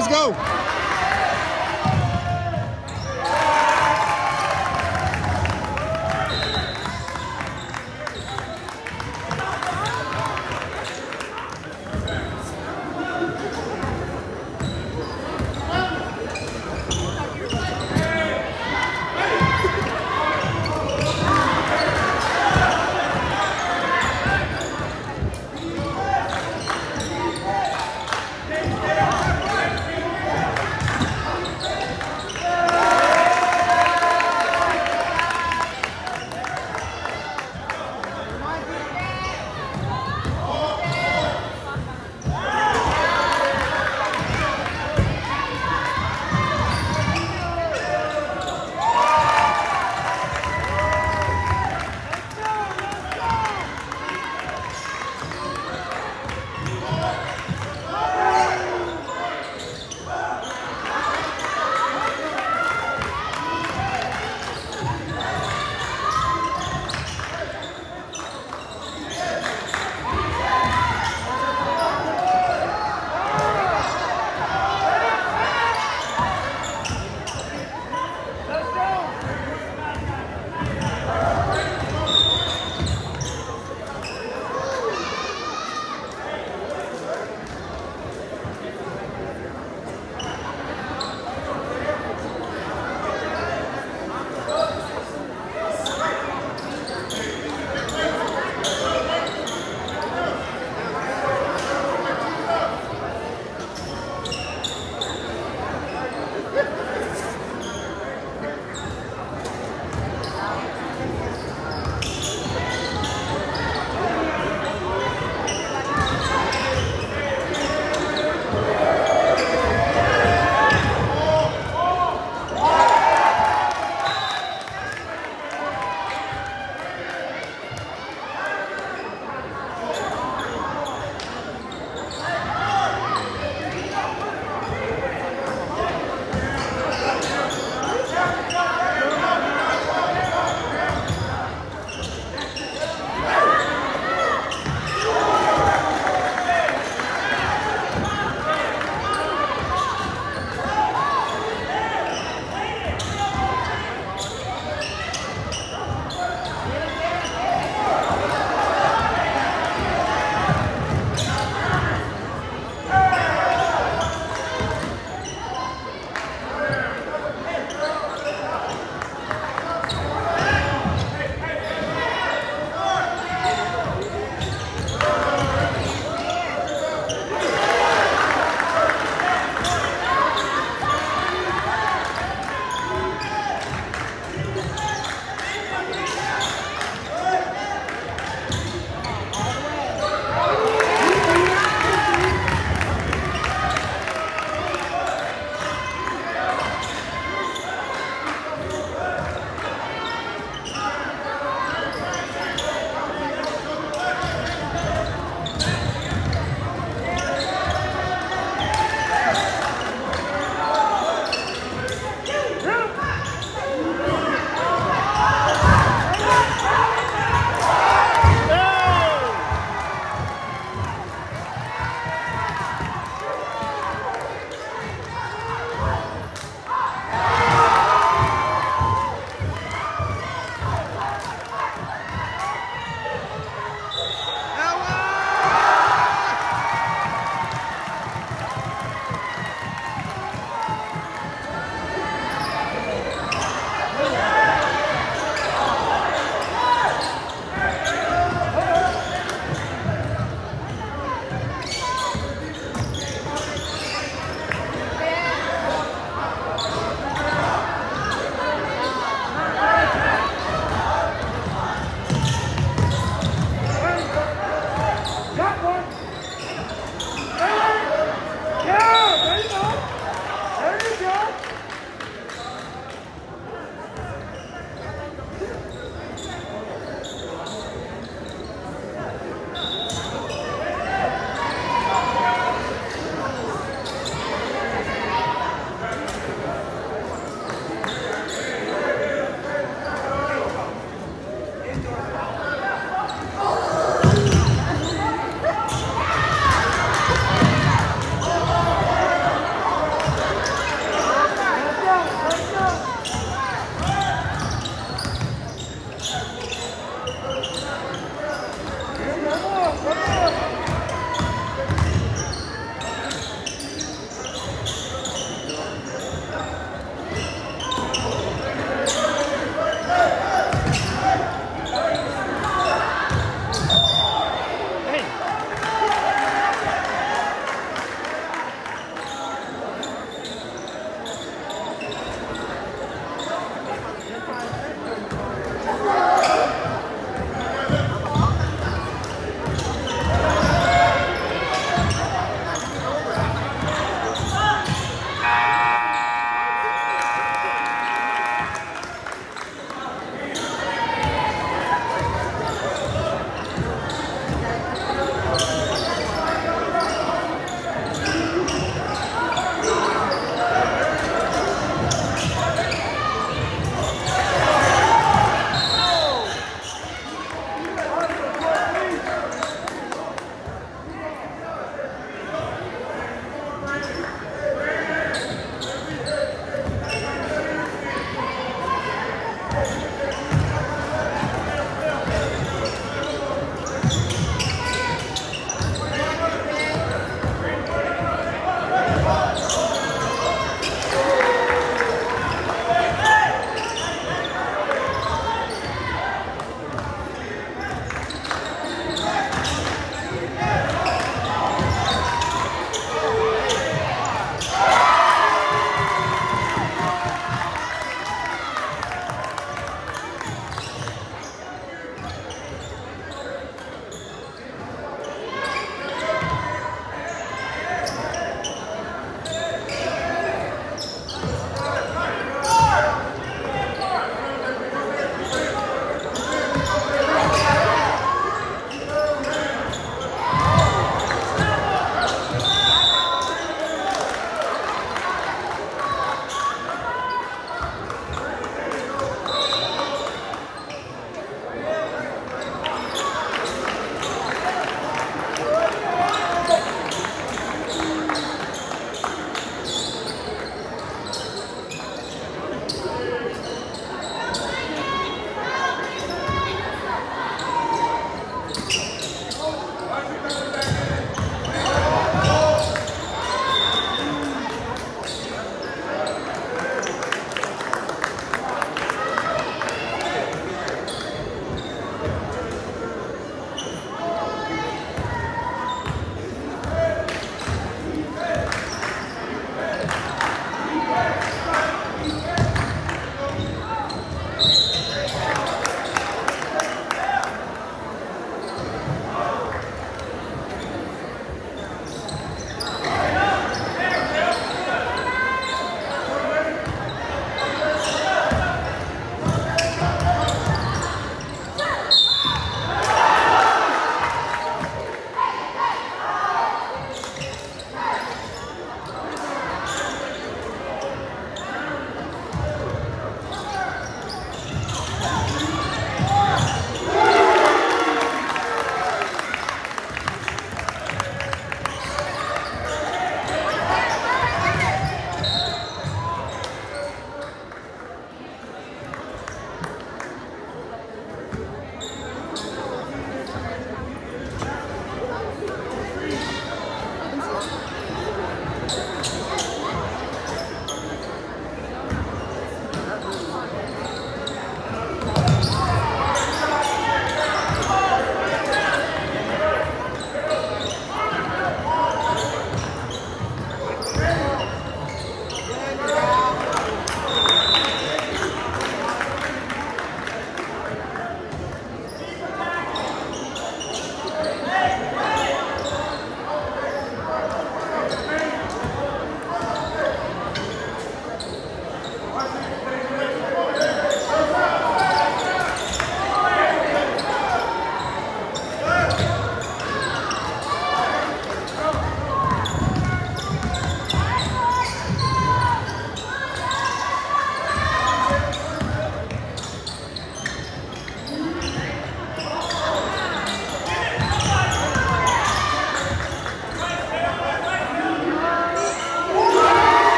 let's go.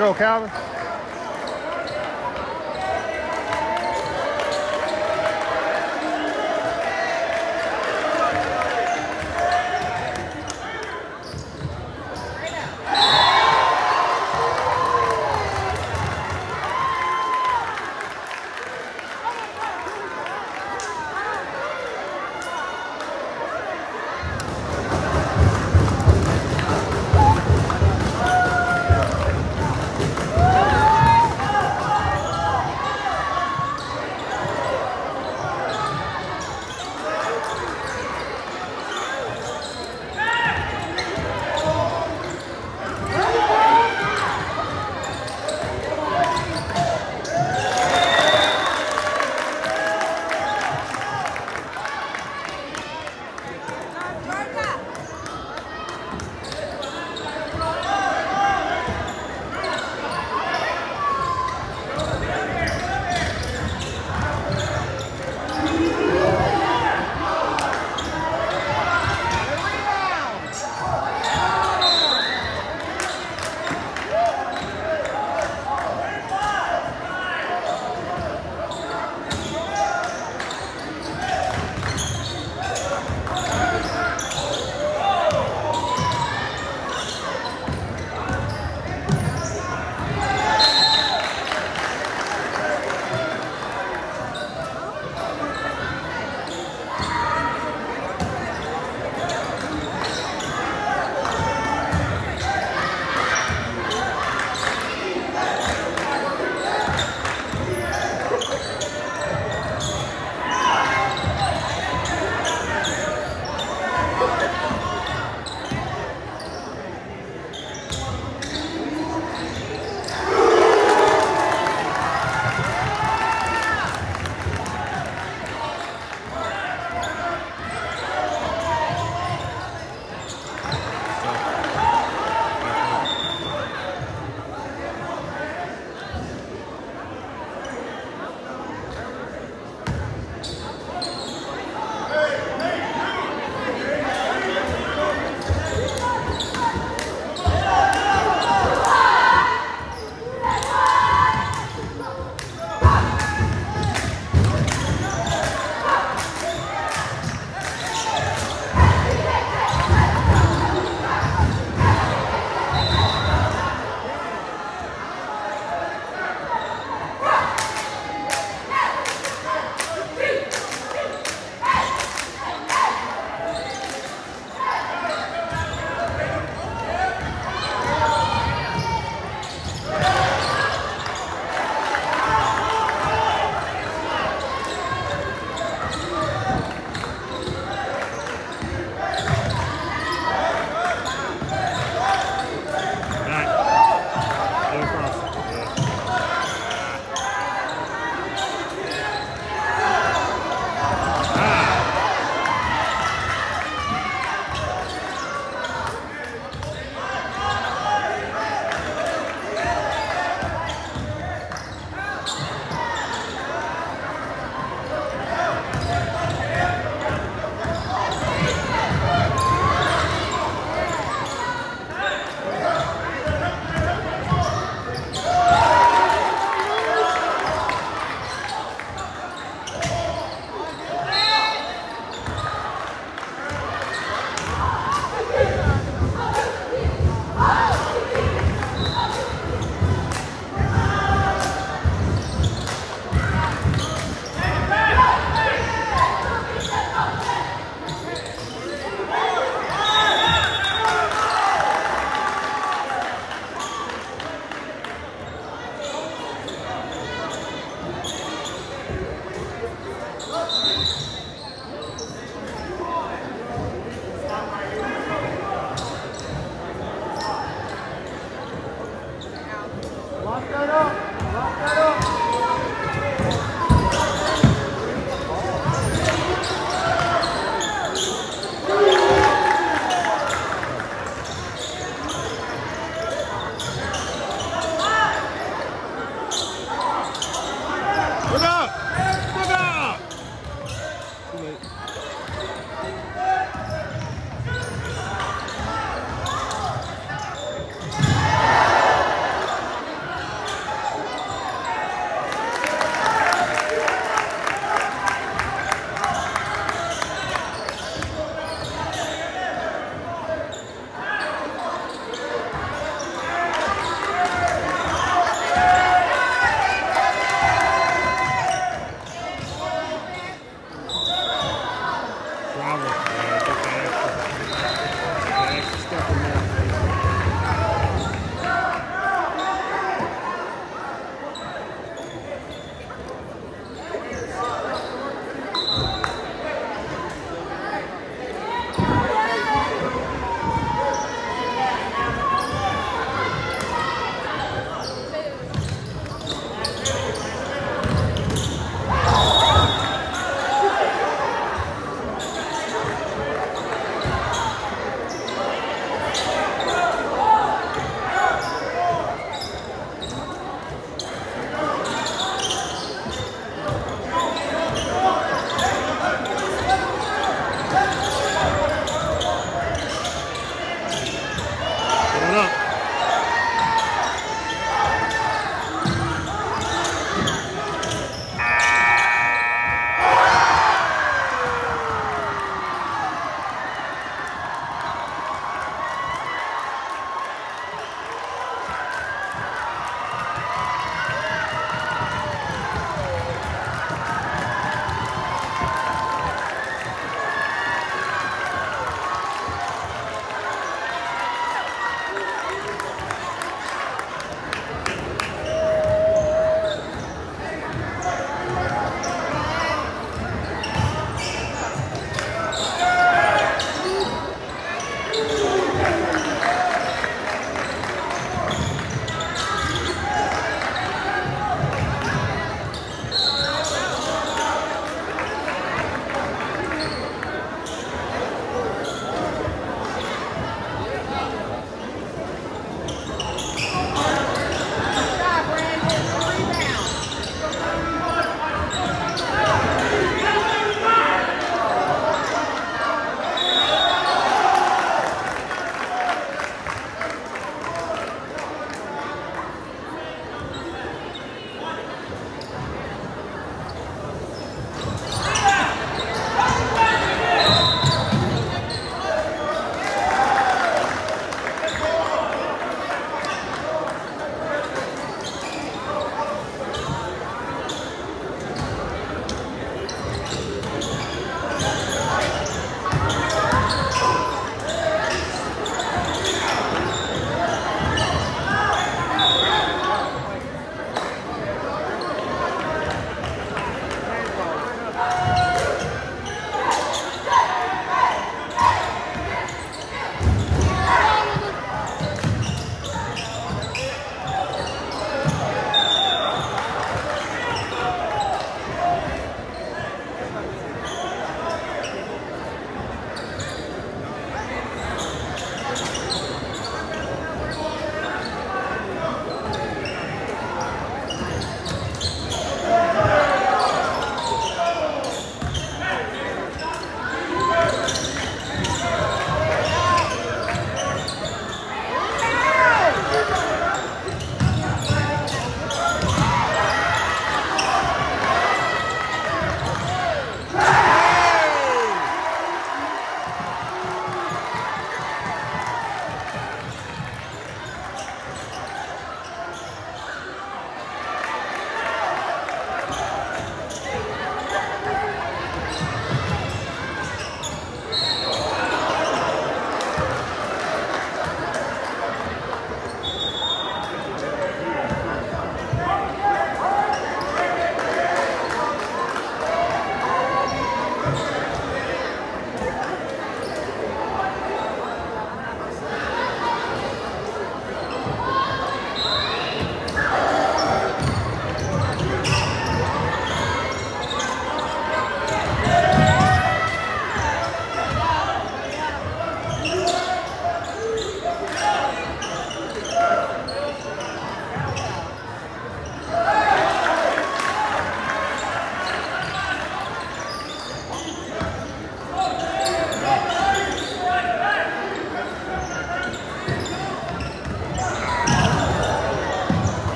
Go, Calvin.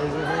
Crazy.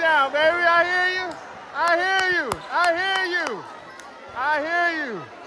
Down, baby. I hear you. I hear you. I hear you. I hear you.